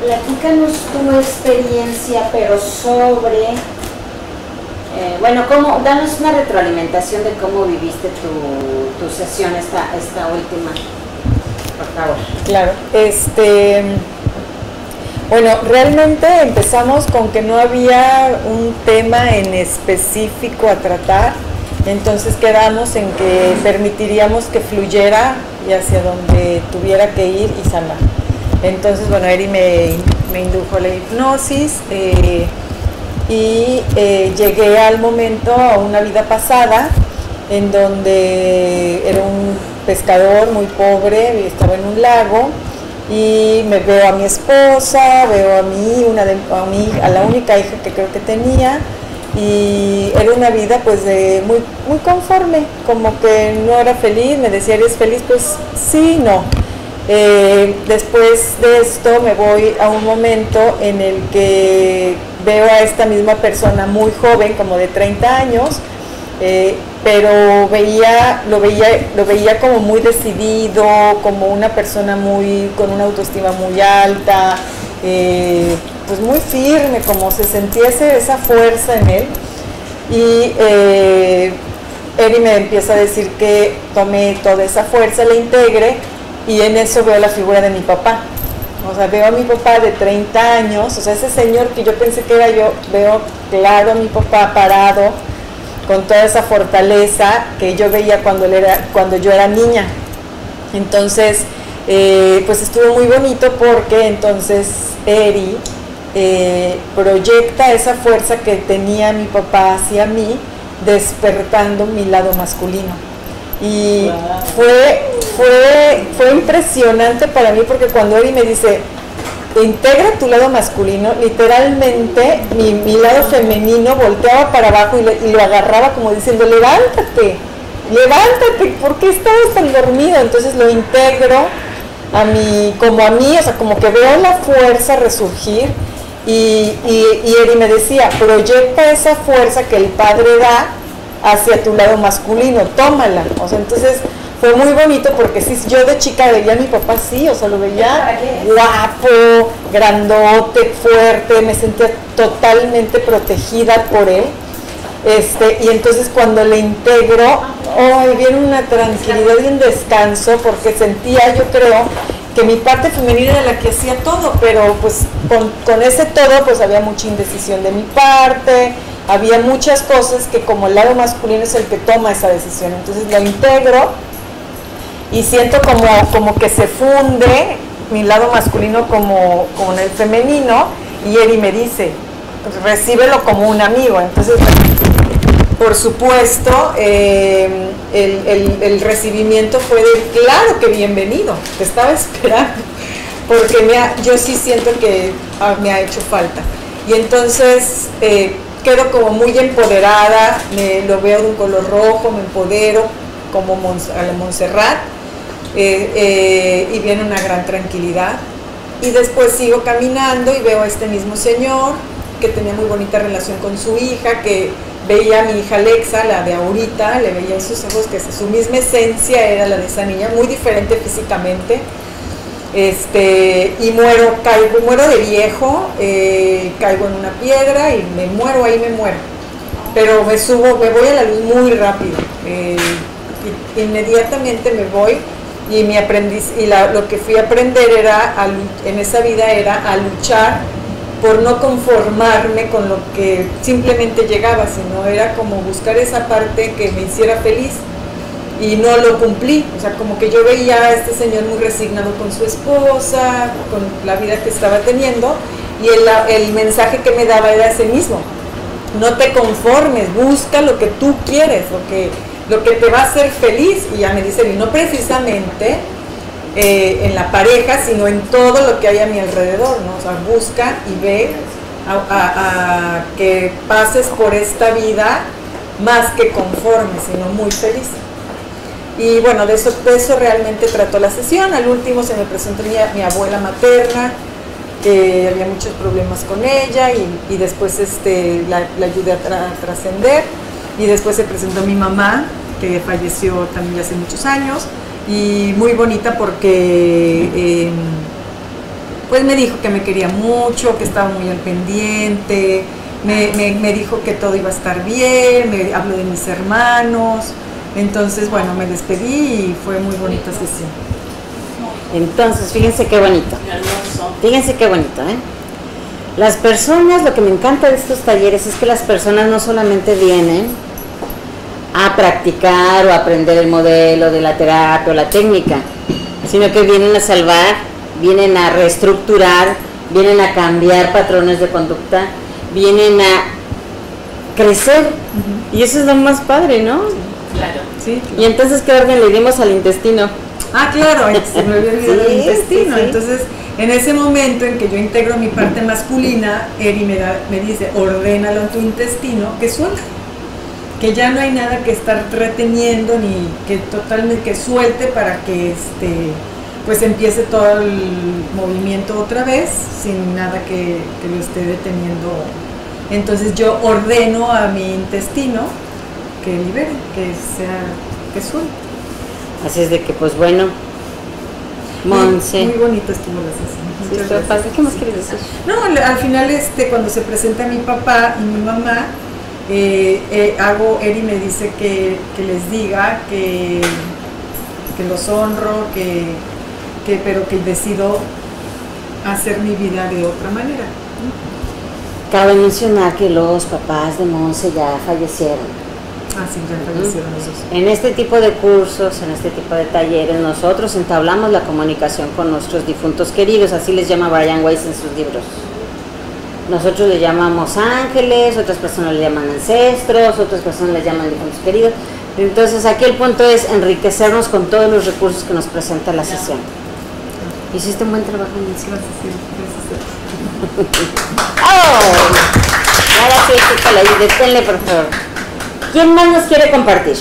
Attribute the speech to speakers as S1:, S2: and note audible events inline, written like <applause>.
S1: platícanos tu experiencia, pero sobre, eh, bueno, cómo, danos una retroalimentación de cómo viviste tu, tu sesión, esta, esta última, por favor.
S2: Claro, este, bueno, realmente empezamos con que no había un tema en específico a tratar, entonces quedamos en que permitiríamos que fluyera y hacia donde tuviera que ir y sanar. Entonces, bueno, Eri me, indujo la hipnosis eh, y eh, llegué al momento, a una vida pasada, en donde era un pescador muy pobre, estaba en un lago y me veo a mi esposa, veo a mi una de, a la única hija que creo que tenía y era una vida pues de muy muy conforme, como que no era feliz, me decía, ¿eres feliz? Pues sí, no. Eh, después de esto me voy a un momento en el que veo a esta misma persona muy joven, como de 30 años, eh, pero veía, lo veía, lo veía como muy decidido, como una persona muy, con una autoestima muy alta, eh, pues muy firme, como se sintiese esa fuerza en él. Y Eri me empieza a decir que tome toda esa fuerza, la integre y en eso veo la figura de mi papá. O sea, veo a mi papá de 30 años, o sea, ese señor que yo pensé que era yo, veo claro a mi papá parado con toda esa fortaleza que yo veía cuando, él era, cuando yo era niña. Entonces, eh, pues estuvo muy bonito porque entonces Eri eh, proyecta esa fuerza que tenía mi papá hacia mí, despertando mi lado masculino. Y fue, fue, fue impresionante para mí porque cuando Eri me dice, integra tu lado masculino, literalmente mi, mi lado femenino volteaba para abajo y, lo agarraba como diciendo, levántate, levántate, ¿por qué estabas tan dormido? Entonces lo integro a mí, como a mí, o sea, como que veo la fuerza resurgir y, y, y Eri me decía, proyecta esa fuerza que el Padre da hacia tu lado masculino, tómala. O sea, entonces fue muy bonito porque sí, yo de chica veía a mi papá sí, o sea, lo veía guapo, grandote, fuerte, me sentía totalmente protegida por él. Este, y entonces cuando le integro, oh, viene una tranquilidad y un descanso porque sentía, yo creo, que mi parte femenina era la que hacía todo, pero pues con, con ese todo pues había mucha indecisión de mi parte, había muchas cosas que como el lado masculino es el que toma esa decisión. Entonces lo integro y siento como, como que se funde mi lado masculino como con el femenino y Eri me dice, recíbelo como un amigo. Entonces, por supuesto, eh, el, recibimiento fue de, claro que bienvenido, te estaba esperando, porque me yo sí siento que me ha hecho falta. Y entonces, eh, quedo como muy empoderada, me lo veo de un color rojo, me empodero como a la Montserrat eh, eh, y viene una gran tranquilidad. Y después sigo caminando y veo a este mismo señor que tenía muy bonita relación con su hija, que veía a mi hija Alexa, la de ahorita, le veía en sus ojos que su misma esencia era la de esa niña, muy diferente físicamente este, y muero, caigo, muero de viejo, eh, caigo en una piedra y me muero, ahí me muero. Pero me subo, me voy a la luz muy rápido. Eh, inmediatamente me voy y mi aprendiz, y lo que fui a aprender era en esa vida era a luchar por no conformarme con lo que simplemente llegaba, sino era como buscar esa parte que me hiciera feliz y no lo cumplí. O sea, como que yo veía a este señor muy resignado con su esposa, con la vida que estaba teniendo, y el, el mensaje que me daba era ese mismo. No te conformes, busca lo que tú quieres, lo que, lo que te va a hacer feliz. Y ya me dice, y no precisamente eh, en la pareja, sino en todo lo que hay a mi alrededor, ¿no? O sea, busca y ve a que pases por esta vida más que conforme, sino muy feliz. Y bueno, de eso, de eso realmente trató la sesión. Al último se me presentó mi, abuela materna, que había muchos problemas con ella y, después este, la, ayudé a, trascender. Y después se presentó mi mamá, que falleció también hace muchos años. Y muy bonita porque em, pues me dijo que me quería mucho, que estaba muy al pendiente, me, me, me dijo que todo iba a estar bien, me habló de mis hermanos, entonces bueno, me despedí y fue muy bonita sesión.
S1: Entonces, fíjense qué bonito. Fíjense qué bonito, ¿eh? Las personas, lo que me encanta de estos talleres es que las personas no solamente vienen a practicar o aprender el modelo de la terapia o la técnica, sino que vienen a salvar, vienen a reestructurar, vienen a cambiar patrones de conducta, vienen a crecer. Y eso es lo más padre, ¿no?
S3: Claro.
S2: Sí.
S1: Y entonces, ¿qué orden le dimos al intestino?
S2: Ah, claro, <laughs> se me había olvidado
S1: Sí,
S2: el intestino.
S1: sí, sí.
S2: Entonces, en ese momento en que yo integro mi parte masculina, Eri me, da- me dice, ordénalo en tu intestino, que suelta. Que ya no hay nada que estar reteniendo ni que totalmente que suelte para que este pues empiece todo el movimiento otra vez sin nada que, que lo esté deteniendo. Entonces yo ordeno a mi intestino que libere, que sea, que suelte.
S1: Así es de que, pues bueno, Monse.
S2: Muy bonito estuvo la sesión.
S1: Sí,
S2: gracias.
S1: ¿Qué más quieres decir?
S2: No, al, al final, este, cuando se presenta mi papá y mi mamá, eh, eh, hago, Eri me dice que, que les diga que, que los honro, que, que, pero que decido hacer mi vida de otra manera.
S1: Cabe mencionar que los papás de Monse ya fallecieron.
S2: Ya esos.
S1: En este tipo de cursos, en este tipo de talleres, nosotros entablamos la comunicación con nuestros difuntos queridos, así les llama Brian Weiss en sus libros. Nosotros le llamamos ángeles, otras personas le llaman ancestros, otras personas le llaman difuntos queridos. Entonces aquí el punto es enriquecernos con todos los recursos que nos presenta la sesión. Hiciste un buen trabajo, Nancy.
S2: Gracias, gracias. <laughs>
S1: ¡Oh! Ahora sí, ahí, deténle por favor. ¿Quién más nos quiere compartir?